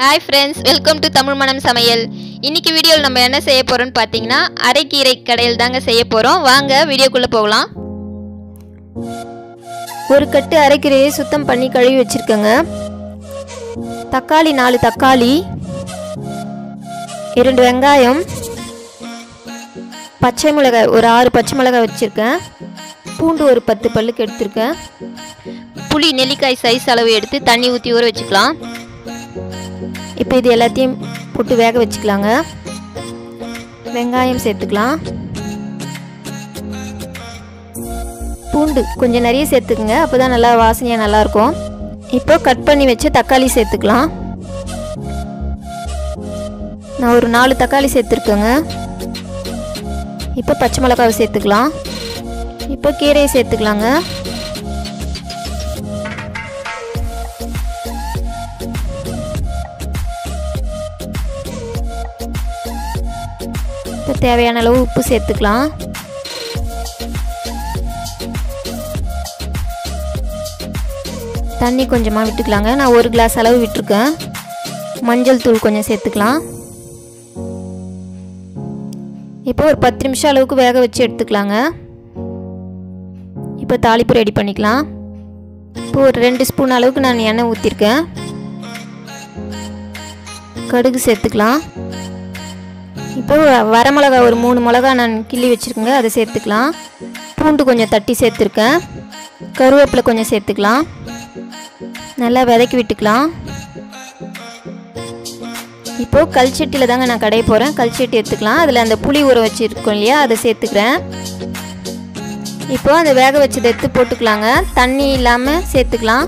Hi friends welcome to Tamil Manam Samayal இன்றைக்கி வீடியோவில் நம்ம என்ன செய்ய போகிறோம்னு பார்த்தீங்கன்னா அரைக்கீரை கடையில் தாங்க செய்ய போகிறோம் வாங்க வீடியோக்குள்ளே போகலாம். ஒரு கட்டு அரைக்கீரையை சுத்தம் பண்ணி கழுவி வச்சுருக்கேங்க. தக்காளி நாலு தக்காளி இரண்டு வெங்காயம் பச்சை மிளகாய் ஒரு ஆறு பச்சை மிளகாய் வச்சுருக்கேன். பூண்டு ஒரு பத்து பல்லுக்கு எடுத்திருக்கேன். புளி நெல்லிக்காய் சைஸ் அளவு எடுத்து தண்ணி ஊற்றி ஊற வச்சுக்கலாம். இப்போ இது எல்லாத்தையும் போட்டு வேக வச்சுக்கலாங்க. வெங்காயம் சேர்த்துக்கலாம். பூண்டு கொஞ்சம் நிறைய சேர்த்துக்குங்க. அப்போ தான் நல்லா வாசனையாக நல்லாயிருக்கும். இப்போ கட் பண்ணி வச்சு தக்காளி சேர்த்துக்கலாம். நான் ஒரு நாலு தக்காளி சேர்த்துருக்கேங்க. இப்போ பச்சை மிளகாவை சேர்த்துக்கலாம். இப்போ கீரையை சேர்த்துக்கலாங்க. தேவையான அளவு உப்பு சேர்த்துக்கலாம். தண்ணி கொஞ்சமாக விட்டுக்கலாங்க. நான் ஒரு கிளாஸ் அளவு விட்டுருக்கேன். மஞ்சள் தூள் கொஞ்சம் சேர்த்துக்கலாம். இப்போ ஒரு பத்து நிமிஷம் அளவுக்கு வேக வச்சு எடுத்துக்கலாங்க. இப்போ தாளிப்பு ரெடி பண்ணிக்கலாம். இப்போ ஒரு ரெண்டு ஸ்பூன் அளவுக்கு நான் எண்ணெய் ஊற்றிருக்கேன் கடுகு சேர்த்துக்கலாம். இப்போ வரமிளகா ஒரு மூணு மிளகா நான் கிள்ளி வச்சுருக்கேங்க அதை சேர்த்துக்கலாம். பூண்டு கொஞ்சம் தட்டி சேர்த்துருக்கேன். கருவேப்பிலை கொஞ்சம் சேர்த்துக்கலாம். நல்லா விதக்கி விட்டுக்கலாம். இப்போது கல்ச்சட்டியில் தாங்க நான் கடைய போகிறேன் கல்ச்சட்டி எடுத்துக்கலாம். அதில் அந்த புளி ஊற வச்சுருக்கோம் இல்லையா அதை சேர்த்துக்கிறேன். இப்போது அந்த வேக வச்சதை எடுத்து போட்டுக்கலாங்க. தண்ணி இல்லாமல் சேர்த்துக்கலாம்.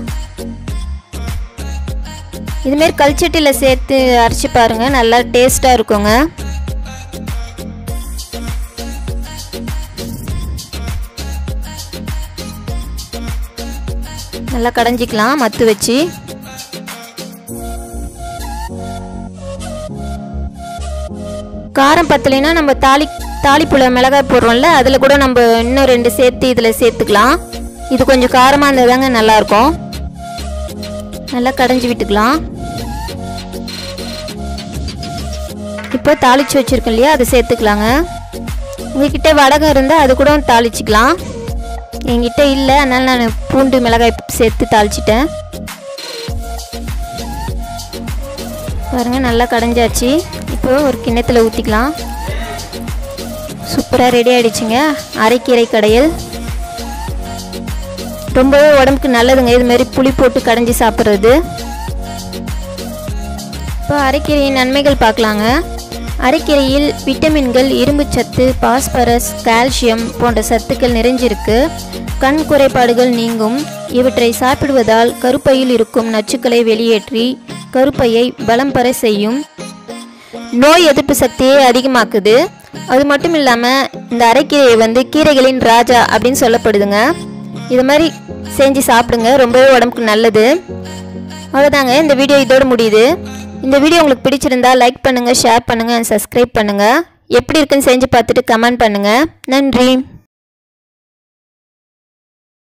இதுமாரி கல்ச்சட்டியில் சேர்த்து அரைச்சி பாருங்கள் நல்லா டேஸ்ட்டாக இருக்குங்க. நல்லா கடைஞ்சிக்கலாம் மத்து வச்சு. காரம் பத்தலைன்னா நம்ம தாலி தாளிப்புல மிளகாய் போடுறோம்ல அதில் கூட நம்ம இன்னும் ரெண்டு சேர்த்து இதில் சேர்த்துக்கலாம். இது கொஞ்சம் காரமாக இருந்தால் தாங்க நல்லாயிருக்கும். நல்லா கடைஞ்சி விட்டுக்கலாம். இப்போ தாளித்து வச்சுருக்கோம் இல்லையா அதை சேர்த்துக்கலாங்க. உங்ககிட்ட வடகம் இருந்தால் அது கூட தாளிச்சிக்கலாம். என்கிட்ட இல்லை. அதனால் நான் பூண்டு மிளகாய் சேர்த்து தாளிச்சிட்டேன். பாருங்கள் நல்லா கடைஞ்சாச்சு. இப்போ ஒரு கிண்ணத்தில் ஊற்றிக்கலாம் சூப்பராக ரெடி ஆகிடுச்சிங்க அரைக்கீரை கடையல். ரொம்பவே உடம்புக்கு நல்லதுங்க. இதுமாரி புளி போட்டு கடைஞ்சி சாப்பிட்றது. இப்போ அரைக்கீரையின் நன்மைகள் பார்க்கலாங்க. அரைக்கீரையில் விட்டமின்கள் இரும்புச்சத்து பாஸ்பரஸ் கால்சியம் போன்ற சத்துக்கள் நிறைஞ்சிருக்கு. கண் குறைபாடுகள் நீங்கும். இவற்றை சாப்பிடுவதால் கருப்பையில் இருக்கும் நச்சுக்களை வெளியேற்றி கருப்பையை பலம் பெற செய்யும். நோய் எதிர்ப்பு சக்தியை அதிகமாக்குது. அது மட்டும் இல்லாமல் இந்த அரைக்கீரையை வந்து கீரைகளின் ராஜா அப்படின்னு சொல்லப்படுதுங்க. இது மாதிரி செஞ்சு சாப்பிடுங்க. ரொம்பவே உடம்புக்கு நல்லது. அவ்வளோதாங்க இந்த வீடியோ இதோடு முடியுது. இந்த வீடியோ உங்களுக்கு பிடிச்சிருந்தா லைக் பண்ணுங்கள் ஷேர் பண்ணுங்கள் சப்ஸ்கிரைப் பண்ணுங்கள் எப்படி இருக்குன்னு செஞ்சு பார்த்துட்டு கமெண்ட் பண்ணுங்கள் நன்றி.